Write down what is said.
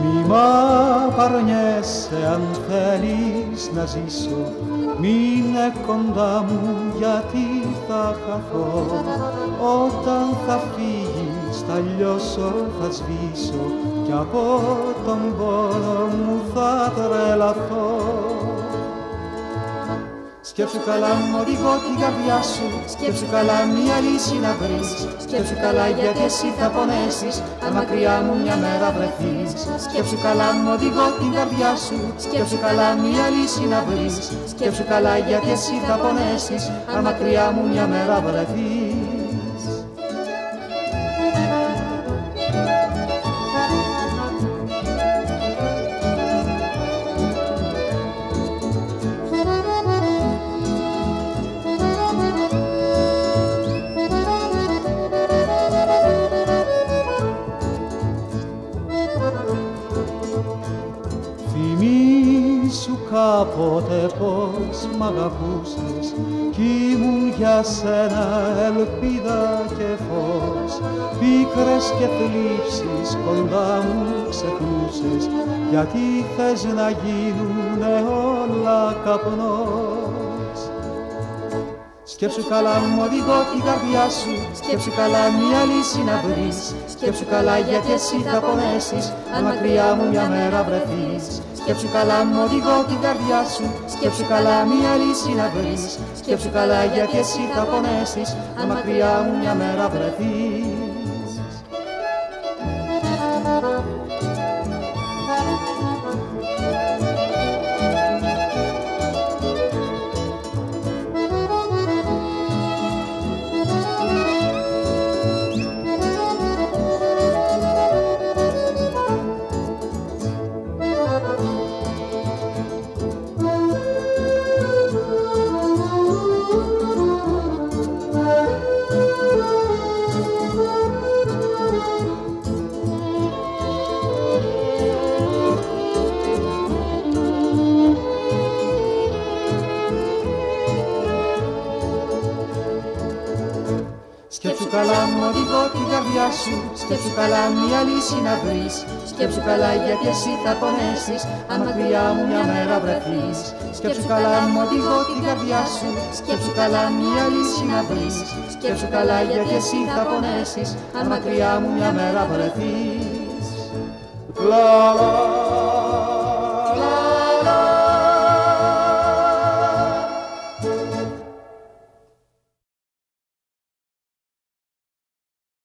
Μη μ' απαρνιέσαι αν θέλεις να ζήσω. Μείνε κοντά μου γιατί θα χαθώ. Όταν θα φύγεις τα λιώσω, θα σβήσω. Κι από τον πόνο Σκέψου καλά μου οδηγώ την καρδιά σου Σκέψου καλά μια λύση να βρεις Σκέψου καλά γιατί εσύ θα πονέσεις Αν μακριά μου μια μέρα βρεθείς. Σκέψου καλά μου οδηγώ την καρδιά σου Σκέψου καλά μια λύση να βρεις Σκέψου καλά γιατί εσύ θα πονέσεις Αν μακριά μου μια μέρα βρεθείς κάποτε πως μ' αγαπούσες κι ήμουν για σένα ελπίδα και φως. Πίκρες και θλίψεις κοντά μου ξεχνούσες γιατί θες να γίνουνε όλα καπνός Σκέψου καλά μου οδηγώ την καρδιά σου. Σκέψου καλά μια λύση να βρεις. Σκέψου καλά γιατί εσύ θα πονέσεις Αν μακριά μου μια μέρα βρεθείς. Σκέψου καλά μου οδηγώ την καρδιά σου. Σκέψου καλά μια λύση να βρεις. Σκέψου καλά γιατί εσύ θα πονέσεις Αν μακριά μου μια μέρα βρεθείς Σκέψου καλά μου οδηγώ την καρδιά σου. Σκέψου καλά μια λύση να βρεις. Σκέψου καλά γιατί εσύ θα πονέσεις Αν μακριά μου μια μέρα βρεθείς. Σκέψου καλά μου οδηγώ την καρδιά σου. Σκέψου καλά μια λύση να βρεις. Σκέψου καλά γιατί εσύ θα πονέσεις Αν μακριά μου μια μέρα βρεθείς. Λα, λα,